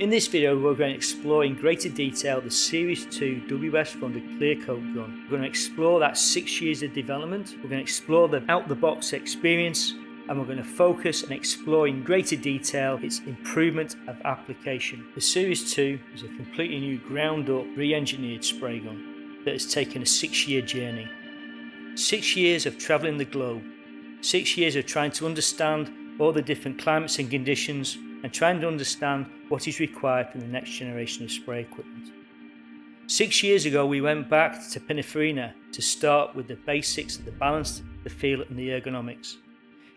In this video we're going to explore in greater detail the Series 2 WS-400 Clear Coat gun. We're going to explore that 6 years of development, we're going to explore the out the box experience and we're going to focus and explore in greater detail its improvement of application. The Series 2 is a completely new ground up re-engineered spray gun that has taken a 6 year journey. 6 years of travelling the globe, 6 years of trying to understand all the different climates and conditions and trying to understand what is required for the next generation of spray equipment. Six years ago, we went back to Pininfarina to start with the basics of the balance, the feel, and the ergonomics.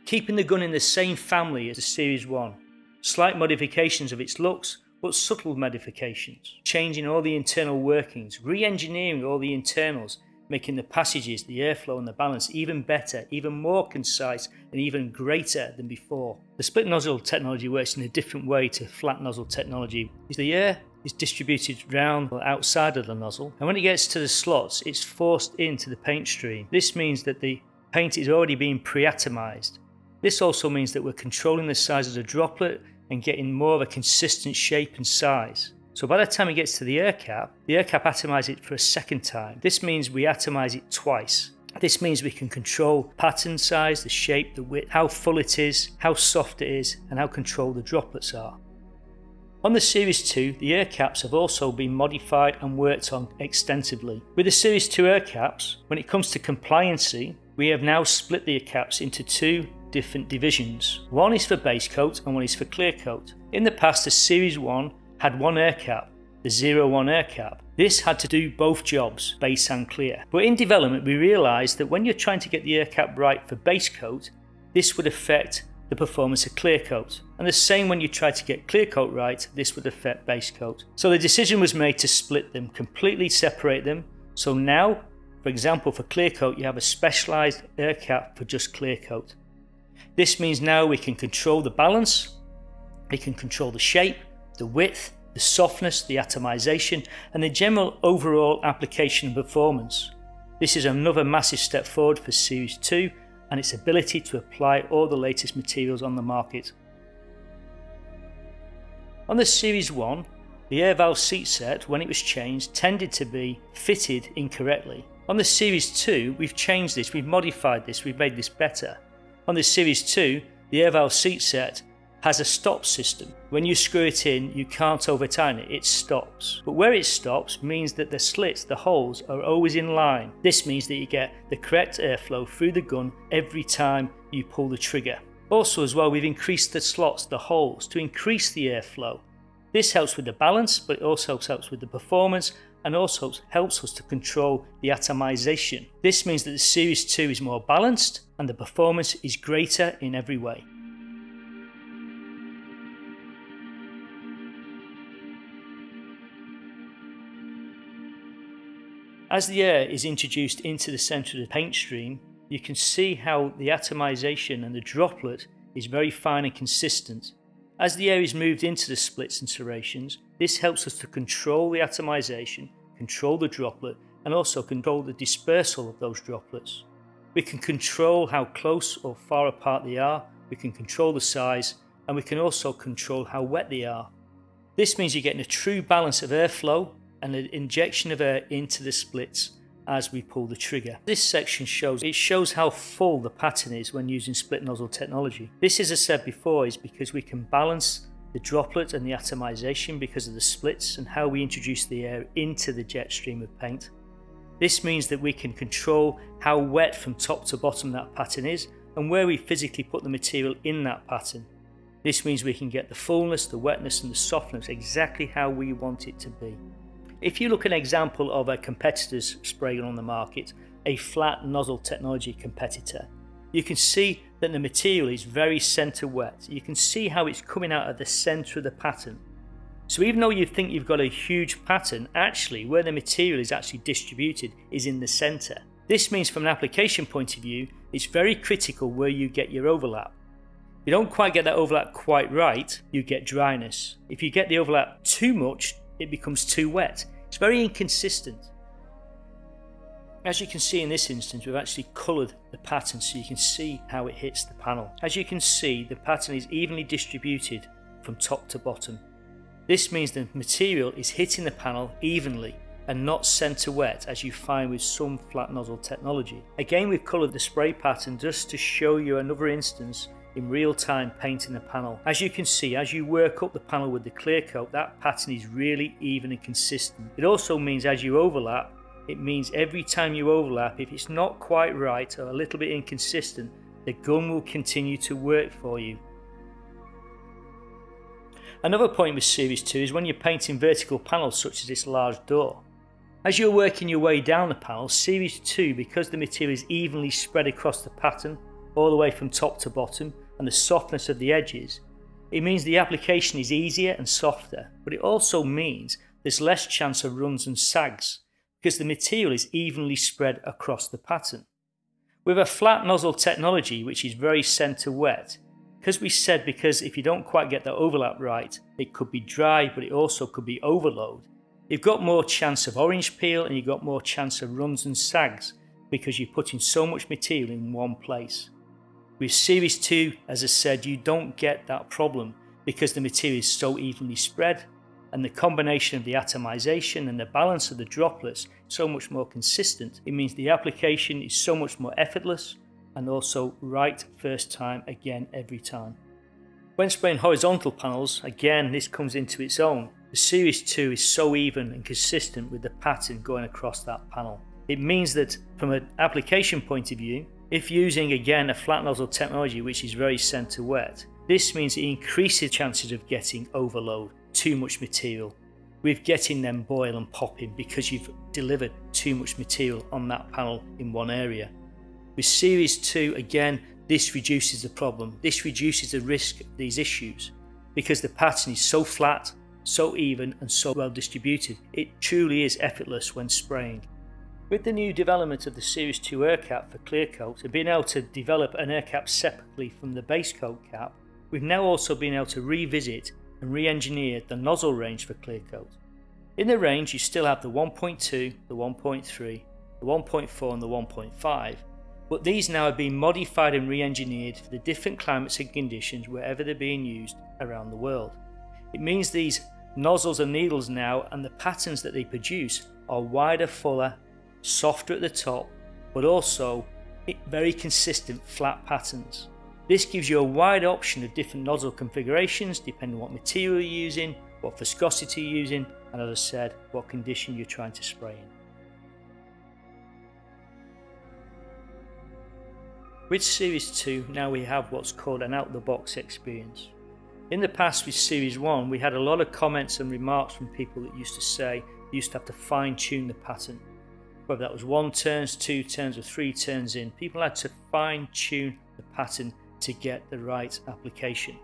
Keeping the gun in the same family as the Series 1, slight modifications of its looks, but subtle modifications, changing all the internal workings, re engineering all the internals, making the passages, the airflow, and the balance even better, even more concise, and even greater than before. The split nozzle technology works in a different way to flat nozzle technology. The air is distributed round or outside of the nozzle, and when it gets to the slots, it's forced into the paint stream. This means that the paint is already being pre-atomized. This also means that we're controlling the size of the droplet and getting more of a consistent shape and size. So by the time it gets to the air cap, the air cap atomizes it for a second time. This means we atomize it twice. This means we can control pattern size, the shape, the width, how full it is, how soft it is, and how controlled the droplets are. On the Series 2, the air caps have also been modified and worked on extensively. With the Series 2 air caps, when it comes to compliancy, we have now split the air caps into two different divisions. One is for base coat and one is for clear coat. In the past, the Series 1 had one air cap, the 01 air cap. This had to do both jobs, base and clear. But in development, we realised that when you're trying to get the air cap right for base coat, this would affect the performance of clear coat. And the same when you try to get clear coat right, this would affect base coat. So the decision was made to split them, completely separate them. So now, for example, for clear coat, you have a specialised air cap for just clear coat. This means now we can control the balance, we can control the shape, the width, the softness, the atomization, and the general overall application performance. This is another massive step forward for Series 2 and its ability to apply all the latest materials on the market. On the Series 1, the air valve seat set, when it was changed, tended to be fitted incorrectly. On the Series 2, we've changed this, we've modified this, we've made this better. On the Series 2, the air valve seat set has a stop system. When you screw it in, you can't over tighten it, it stops. But where it stops means that the slits, the holes, are always in line. This means that you get the correct airflow through the gun every time you pull the trigger. Also as well, we've increased the slots, the holes, to increase the airflow. This helps with the balance, but it also helps with the performance and also helps us to control the atomization. This means that the Series 2 is more balanced and the performance is greater in every way. As the air is introduced into the centre of the paint stream, you can see how the atomization and the droplet is very fine and consistent. As the air is moved into the splits and serrations, this helps us to control the atomization, control the droplet, and also control the dispersal of those droplets. We can control how close or far apart they are, we can control the size, and we can also control how wet they are. This means you're getting a true balance of airflow and an injection of air into the splits as we pull the trigger. This section shows it shows how full the pattern is when using split nozzle technology. This as I said before is because we can balance the droplet and the atomization because of the splits and how we introduce the air into the jet stream of paint. This means that we can control how wet from top to bottom that pattern is and where we physically put the material in that pattern. This means we can get the fullness, the wetness and the softness exactly how we want it to be. If you look at an example of a competitor's spray gun on the market, a flat nozzle technology competitor, you can see that the material is very center wet. You can see how it's coming out of the center of the pattern. So even though you think you've got a huge pattern, actually where the material is actually distributed is in the center. This means from an application point of view, it's very critical where you get your overlap. If you don't quite get that overlap quite right, you get dryness. If you get the overlap too much, it becomes too wet. It's very inconsistent. As you can see in this instance, we've actually coloured the pattern so you can see how it hits the panel. As you can see, the pattern is evenly distributed from top to bottom. This means the material is hitting the panel evenly and not centre wet as you find with some flat nozzle technology. Again we've coloured the spray pattern just to show you another instance in real time painting the panel. As you can see, as you work up the panel with the clear coat, that pattern is really even and consistent. It also means as you overlap, it means every time you overlap, if it's not quite right or a little bit inconsistent, the gun will continue to work for you. Another point with Series 2 is when you're painting vertical panels such as this large door. As you're working your way down the panel, Series 2, because the material is evenly spread across the pattern, all the way from top to bottom, and the softness of the edges, it means the application is easier and softer, but it also means there's less chance of runs and sags because the material is evenly spread across the pattern. With a flat nozzle technology, which is very centre wet, because we said because if you don't quite get the overlap right, it could be dry, but it also could be overload. You've got more chance of orange peel and you've got more chance of runs and sags because you're putting so much material in one place. With Series 2, as I said, you don't get that problem because the material is so evenly spread and the combination of the atomization and the balance of the droplets so much more consistent. It means the application is so much more effortless and also right first time again every time. When spraying horizontal panels, again this comes into its own. The Series 2 is so even and consistent with the pattern going across that panel. It means that from an application point of view, if using again a flat nozzle technology which is very centre wet, this means it increases chances of getting overload, too much material, with getting them boil and popping because you've delivered too much material on that panel in one area. With Series 2, again, this reduces the problem. This reduces the risk of these issues because the pattern is so flat, so even and so well distributed. It truly is effortless when spraying. With the new development of the Series 2 air cap for clear coat and being able to develop an air cap separately from the base coat cap, we've now also been able to revisit and re-engineer the nozzle range for clear coat. In the range you still have the 1.2, the 1.3, the 1.4 and the 1.5, but these now have been modified and re-engineered for the different climates and conditions wherever they're being used around the world. It means these nozzles and needles now and the patterns that they produce are wider, fuller softer at the top, but also very consistent flat patterns. This gives you a wide option of different nozzle configurations depending on what material you're using, what viscosity you're using, and as I said, what condition you're trying to spray in. With Series 2, now we have what's called an out-the-box experience. In the past with Series 1, we had a lot of comments and remarks from people that used to say you used to have to fine-tune the pattern whether that was one turns, two turns, or three turns in, people had to fine tune the pattern to get the right application.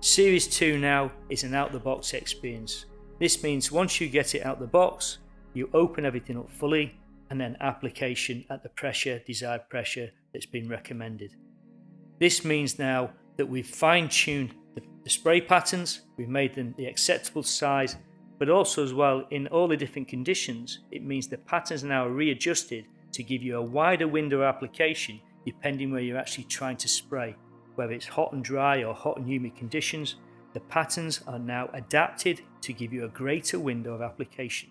Series 2 now is an out the box experience. This means once you get it out the box, you open everything up fully and then application at the pressure, desired pressure that's been recommended. This means now that we've fine tuned the, the spray patterns, we've made them the acceptable size but also as well in all the different conditions it means the patterns now are readjusted to give you a wider window of application depending where you're actually trying to spray. Whether it's hot and dry or hot and humid conditions the patterns are now adapted to give you a greater window of application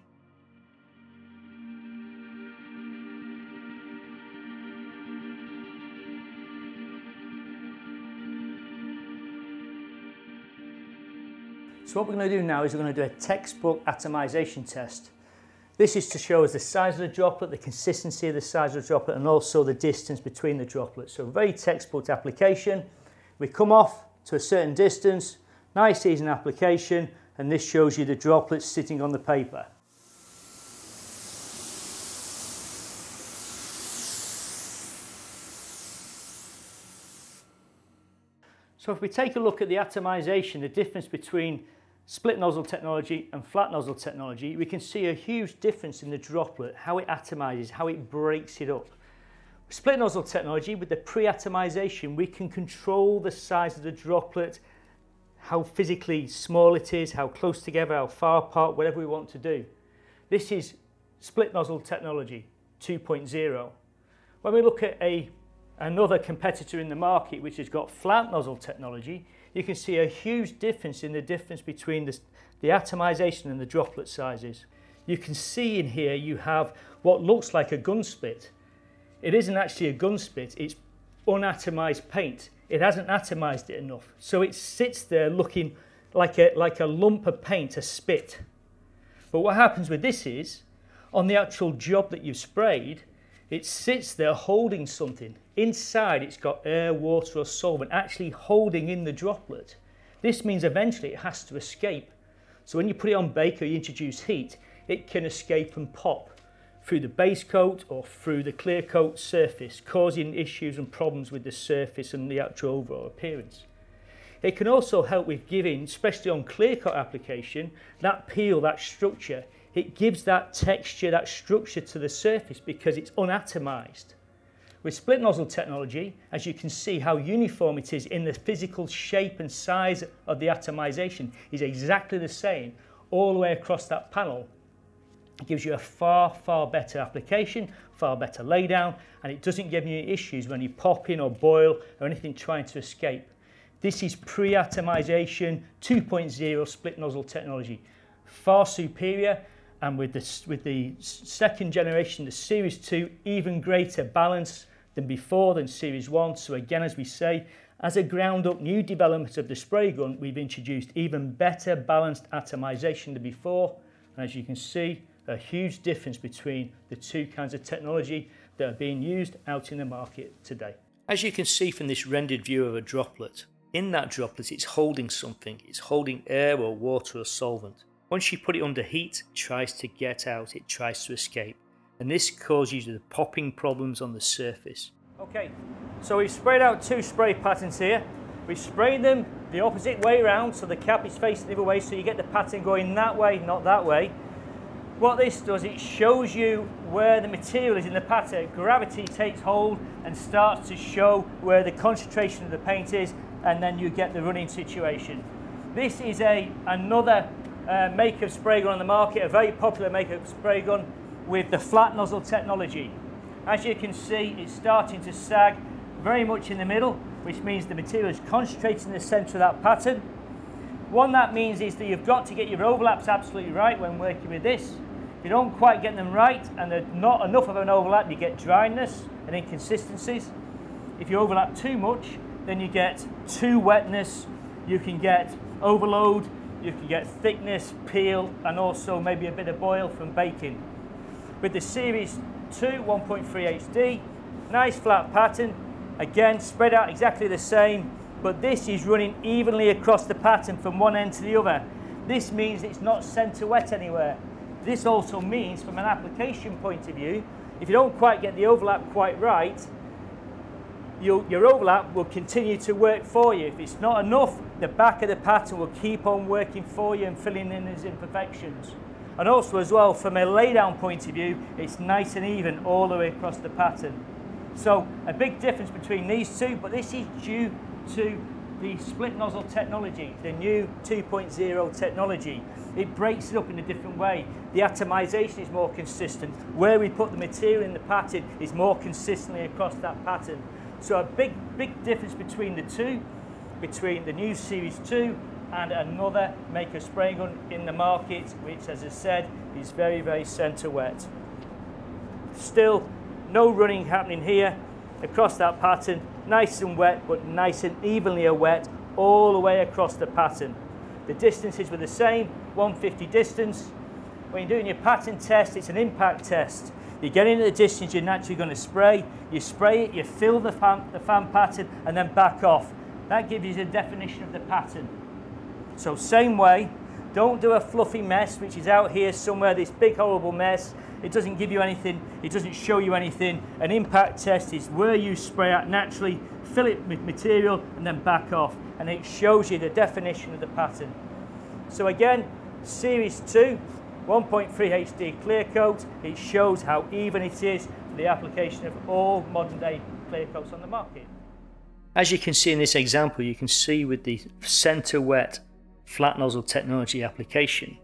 So what we're going to do now is we're going to do a textbook atomization test. This is to show us the size of the droplet, the consistency of the size of the droplet and also the distance between the droplets. So very textbook application. We come off to a certain distance, nice easy application and this shows you the droplets sitting on the paper. So if we take a look at the atomization, the difference between split nozzle technology and flat nozzle technology, we can see a huge difference in the droplet, how it atomizes, how it breaks it up. Split nozzle technology, with the pre-atomization, we can control the size of the droplet, how physically small it is, how close together, how far apart, whatever we want to do. This is split nozzle technology 2.0. When we look at a, another competitor in the market which has got flat nozzle technology, you can see a huge difference in the difference between the, the atomization and the droplet sizes. You can see in here you have what looks like a gun spit. It isn't actually a gun spit, it's unatomized paint. It hasn't atomized it enough. So it sits there looking like a, like a lump of paint, a spit. But what happens with this is, on the actual job that you've sprayed, it sits there holding something. Inside it's got air, water or solvent actually holding in the droplet. This means eventually it has to escape. So when you put it on bake or you introduce heat, it can escape and pop through the base coat or through the clear coat surface, causing issues and problems with the surface and the actual overall appearance. It can also help with giving, especially on clear coat application, that peel, that structure. It gives that texture, that structure to the surface because it's unatomized. With split nozzle technology, as you can see how uniform it is in the physical shape and size of the atomization is exactly the same all the way across that panel. It gives you a far, far better application, far better laydown, and it doesn't give you issues when you pop in or boil or anything trying to escape. This is pre-atomization 2.0 split nozzle technology. Far superior and with the, with the second generation, the Series 2, even greater balance than before than Series 1. So again, as we say, as a ground up new development of the spray gun, we've introduced even better balanced atomization than before. And as you can see, a huge difference between the two kinds of technology that are being used out in the market today. As you can see from this rendered view of a droplet, in that droplet, it's holding something. It's holding air or water or solvent. Once you put it under heat, it tries to get out, it tries to escape. And this causes the popping problems on the surface. Okay, so we've sprayed out two spray patterns here. We've sprayed them the opposite way around, so the cap is facing the other way, so you get the pattern going that way, not that way. What this does, it shows you where the material is in the pattern. Gravity takes hold and starts to show where the concentration of the paint is and then you get the running situation. This is a another uh, make-up spray gun on the market, a very popular make-up spray gun with the flat nozzle technology. As you can see, it's starting to sag very much in the middle, which means the material is concentrated in the center of that pattern. One that means is that you've got to get your overlaps absolutely right when working with this. If you don't quite get them right and there's not enough of an overlap, you get dryness and inconsistencies. If you overlap too much, then you get too wetness, you can get overload, you can get thickness, peel, and also maybe a bit of boil from baking. With the Series 2 1.3 HD, nice flat pattern, again spread out exactly the same, but this is running evenly across the pattern from one end to the other. This means it's not center wet anywhere. This also means from an application point of view, if you don't quite get the overlap quite right, your, your overlap will continue to work for you. If it's not enough, the back of the pattern will keep on working for you and filling in those imperfections. And also as well, from a laydown point of view, it's nice and even all the way across the pattern. So a big difference between these two, but this is due to the split nozzle technology, the new 2.0 technology. It breaks it up in a different way. The atomization is more consistent. Where we put the material in the pattern is more consistently across that pattern. So a big, big difference between the two, between the new Series 2 and another maker spray gun in the market, which as I said, is very, very center wet. Still, no running happening here across that pattern, nice and wet, but nice and evenly a wet all the way across the pattern. The distances were the same, 150 distance. When you're doing your pattern test, it's an impact test. You get into the distance you're naturally going to spray, you spray it, you fill the fan, the fan pattern and then back off. That gives you the definition of the pattern. So same way, don't do a fluffy mess which is out here somewhere, this big horrible mess. It doesn't give you anything, it doesn't show you anything. An impact test is where you spray out naturally, fill it with material and then back off. And it shows you the definition of the pattern. So again, series two, 1.3 HD clear coat, it shows how even it is for the application of all modern day clear coats on the market. As you can see in this example, you can see with the center wet flat nozzle technology application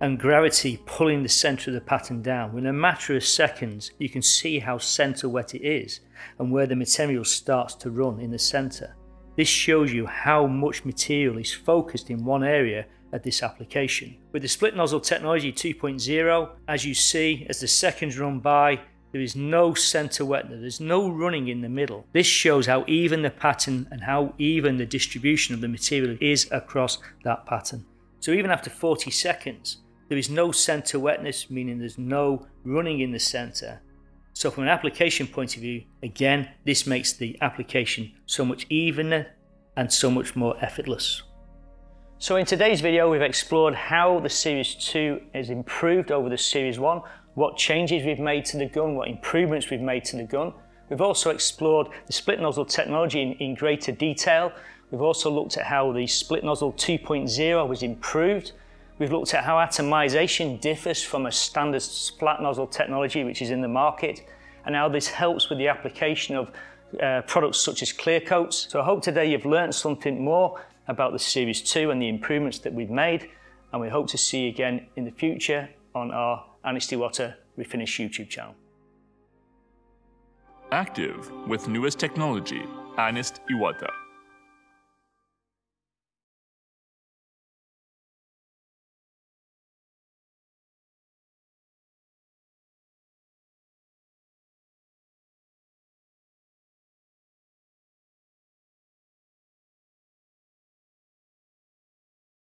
and gravity pulling the center of the pattern down, in a matter of seconds you can see how center wet it is and where the material starts to run in the center. This shows you how much material is focused in one area at this application. With the split nozzle technology 2.0, as you see, as the seconds run by, there is no center wetner, there's no running in the middle. This shows how even the pattern and how even the distribution of the material is across that pattern. So even after 40 seconds, there is no center wetness, meaning there's no running in the center. So from an application point of view, again, this makes the application so much evener and so much more effortless. So in today's video, we've explored how the Series 2 has improved over the Series 1, what changes we've made to the gun, what improvements we've made to the gun. We've also explored the split nozzle technology in, in greater detail. We've also looked at how the split nozzle 2.0 was improved. We've looked at how atomization differs from a standard flat nozzle technology which is in the market and how this helps with the application of uh, products such as clear coats. So I hope today you've learned something more about the Series 2 and the improvements that we've made and we hope to see you again in the future on our Anest Iwata Refinish YouTube channel. Active with newest technology, Anest Iwata.